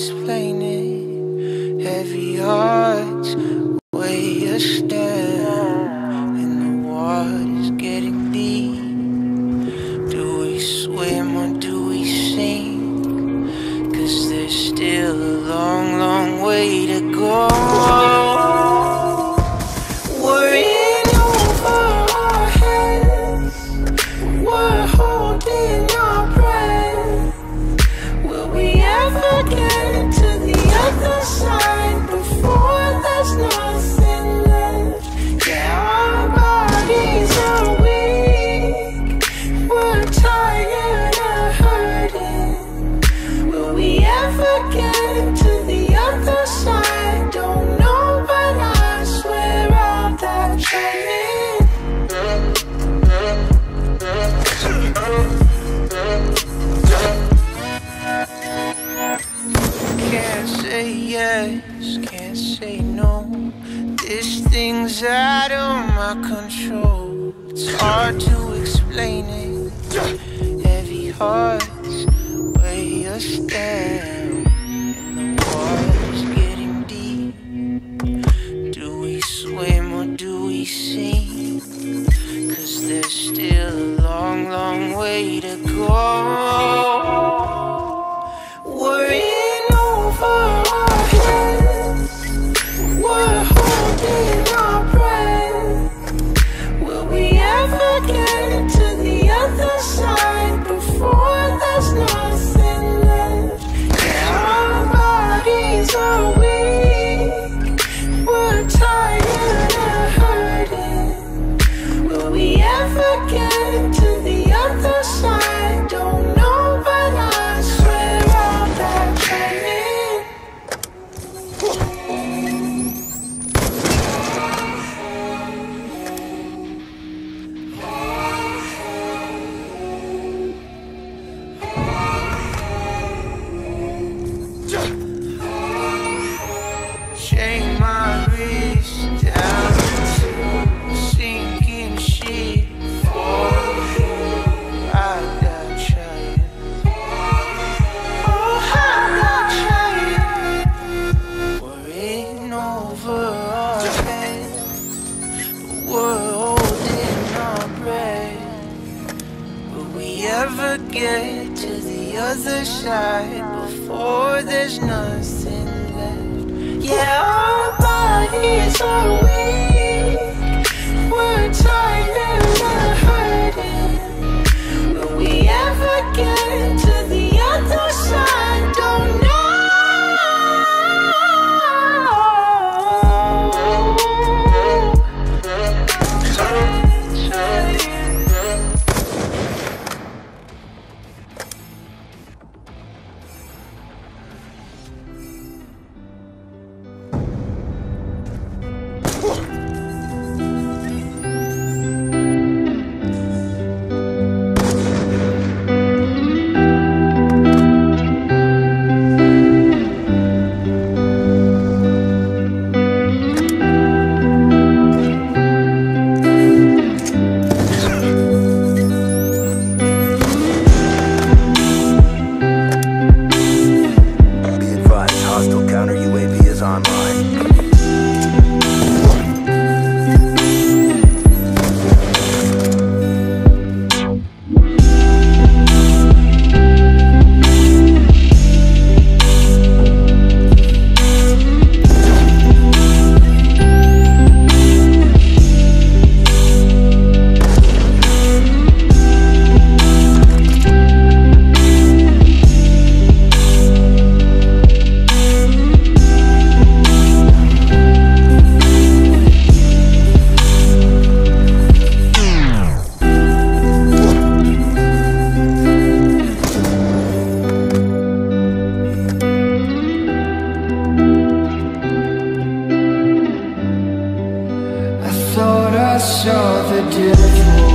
explain it. Heavy hearts, way you stand. yes, can't say no. This thing's out of my control. It's hard to explain it. Heavy hearts, where you stand. again to the other side. get to the other side before there's nothing left. Yeah, our bodies are weak. I saw the difference.